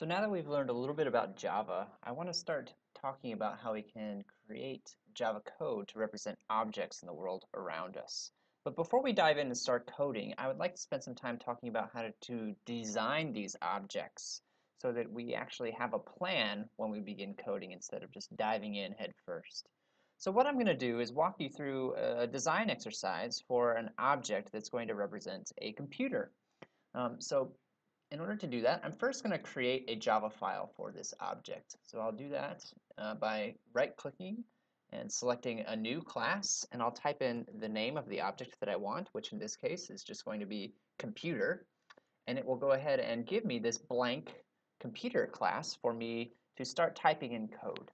So now that we've learned a little bit about Java, I want to start talking about how we can create Java code to represent objects in the world around us. But before we dive in and start coding, I would like to spend some time talking about how to, design these objects so that we actually have a plan when we begin coding instead of just diving in head first. So what I'm going to do is walk you through a design exercise for an object that's going to represent a computer. Um, so in order to do that, I'm first going to create a Java file for this object. So I'll do that uh, by right-clicking and selecting a new class, and I'll type in the name of the object that I want, which in this case is just going to be computer, and it will go ahead and give me this blank computer class for me to start typing in code.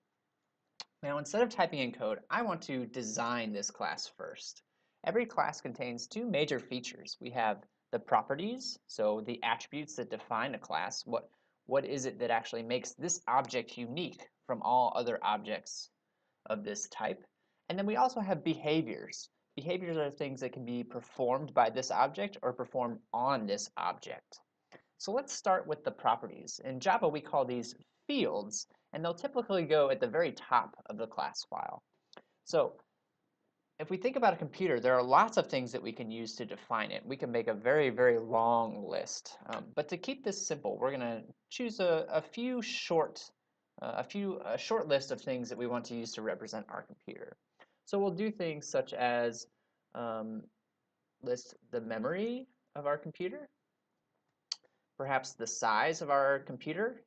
Now instead of typing in code, I want to design this class first. Every class contains two major features. We have the properties, so the attributes that define a class, what, what is it that actually makes this object unique from all other objects of this type. And then we also have behaviors. Behaviors are things that can be performed by this object or performed on this object. So let's start with the properties. In Java, we call these fields, and they'll typically go at the very top of the class file. So if we think about a computer, there are lots of things that we can use to define it. We can make a very, very long list. Um, but to keep this simple, we're going to choose a, a, few short, uh, a few a short list of things that we want to use to represent our computer. So we'll do things such as um, list the memory of our computer, perhaps the size of our computer.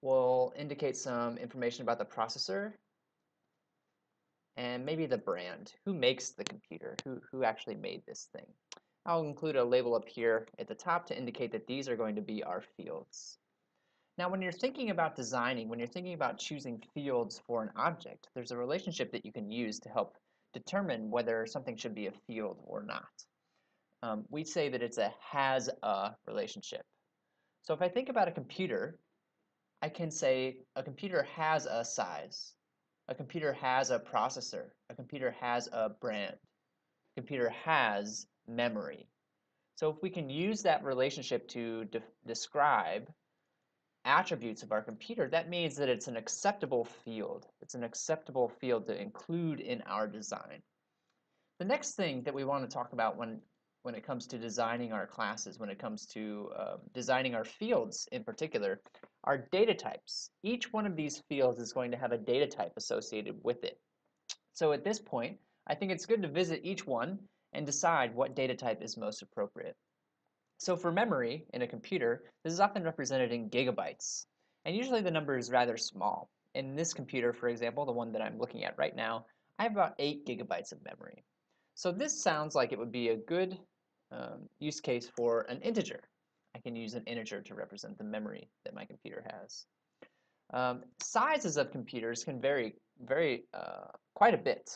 We'll indicate some information about the processor and maybe the brand. Who makes the computer? Who, who actually made this thing? I'll include a label up here at the top to indicate that these are going to be our fields. Now when you're thinking about designing, when you're thinking about choosing fields for an object, there's a relationship that you can use to help determine whether something should be a field or not. Um, we say that it's a has-a relationship. So if I think about a computer, I can say a computer has a size. A computer has a processor. A computer has a brand. A computer has memory. So if we can use that relationship to de describe attributes of our computer, that means that it's an acceptable field. It's an acceptable field to include in our design. The next thing that we want to talk about when, when it comes to designing our classes, when it comes to uh, designing our fields in particular, are data types. Each one of these fields is going to have a data type associated with it. So at this point, I think it's good to visit each one and decide what data type is most appropriate. So for memory in a computer, this is often represented in gigabytes. And usually the number is rather small. In this computer, for example, the one that I'm looking at right now, I have about 8 gigabytes of memory. So this sounds like it would be a good um, use case for an integer. I can use an integer to represent the memory that my computer has. Um, sizes of computers can vary, vary uh, quite a bit.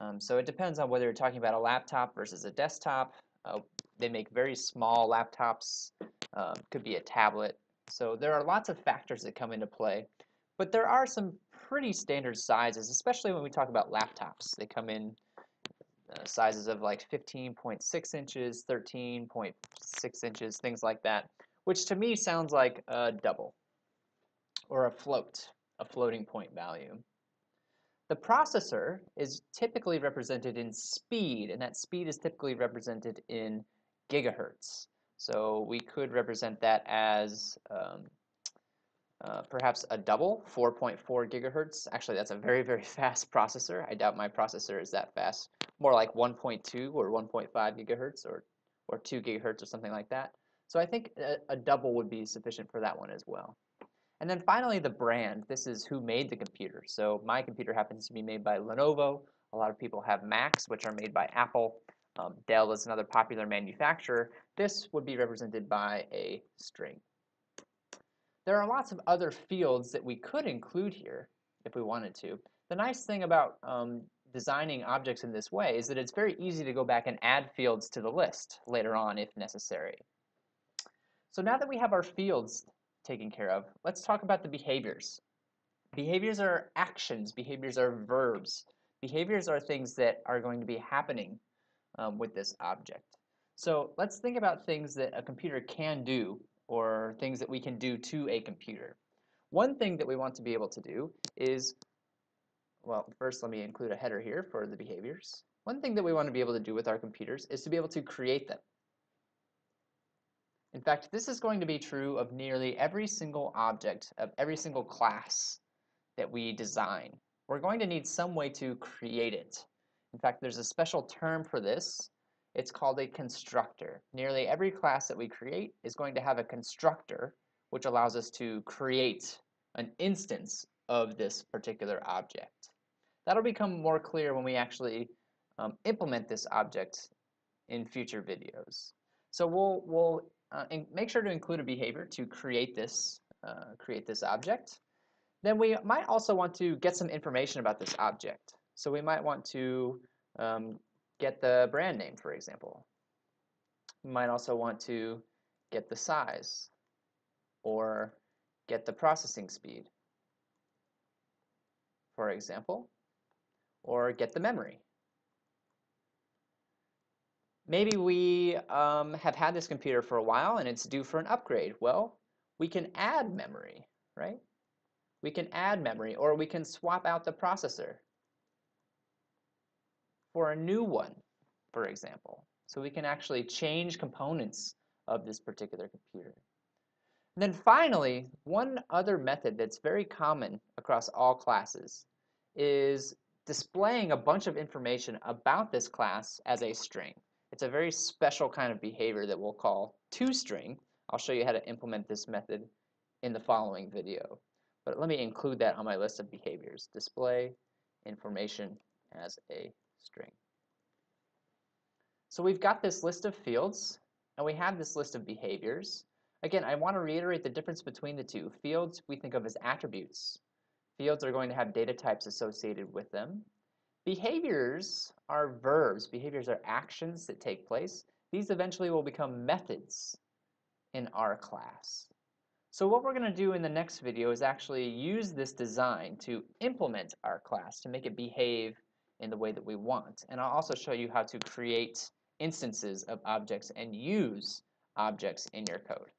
Um, so it depends on whether you're talking about a laptop versus a desktop. Uh, they make very small laptops, uh, could be a tablet. So there are lots of factors that come into play. But there are some pretty standard sizes, especially when we talk about laptops. They come in uh, sizes of like 15.6 inches, 13.6 inches, things like that, which to me sounds like a double or a float, a floating point value. The processor is typically represented in speed, and that speed is typically represented in gigahertz. So we could represent that as um, uh, perhaps a double, 4.4 gigahertz. Actually, that's a very, very fast processor. I doubt my processor is that fast. More like 1.2 or 1.5 gigahertz or, or 2 gigahertz or something like that. So I think a, a double would be sufficient for that one as well. And then finally, the brand. This is who made the computer. So my computer happens to be made by Lenovo. A lot of people have Macs, which are made by Apple. Um, Dell is another popular manufacturer. This would be represented by a string. There are lots of other fields that we could include here if we wanted to. The nice thing about um, designing objects in this way is that it's very easy to go back and add fields to the list later on if necessary. So now that we have our fields taken care of, let's talk about the behaviors. Behaviors are actions, behaviors are verbs. Behaviors are things that are going to be happening um, with this object. So let's think about things that a computer can do or things that we can do to a computer. One thing that we want to be able to do is, well, first let me include a header here for the behaviors. One thing that we want to be able to do with our computers is to be able to create them. In fact, this is going to be true of nearly every single object of every single class that we design. We're going to need some way to create it. In fact, there's a special term for this. It's called a constructor. Nearly every class that we create is going to have a constructor, which allows us to create an instance of this particular object. That'll become more clear when we actually um, implement this object in future videos. So we'll, we'll uh, make sure to include a behavior to create this, uh, create this object. Then we might also want to get some information about this object. So we might want to um, get the brand name, for example. We might also want to get the size or get the processing speed, for example, or get the memory. Maybe we um, have had this computer for a while and it's due for an upgrade. Well, we can add memory, right? We can add memory or we can swap out the processor for a new one, for example. So we can actually change components of this particular computer. And then finally, one other method that's very common across all classes is displaying a bunch of information about this class as a string. It's a very special kind of behavior that we'll call toString. I'll show you how to implement this method in the following video. But let me include that on my list of behaviors. Display information as a string. So we've got this list of fields, and we have this list of behaviors. Again, I want to reiterate the difference between the two. Fields we think of as attributes. Fields are going to have data types associated with them. Behaviors are verbs. Behaviors are actions that take place. These eventually will become methods in our class. So what we're going to do in the next video is actually use this design to implement our class, to make it behave in the way that we want. And I'll also show you how to create instances of objects and use objects in your code.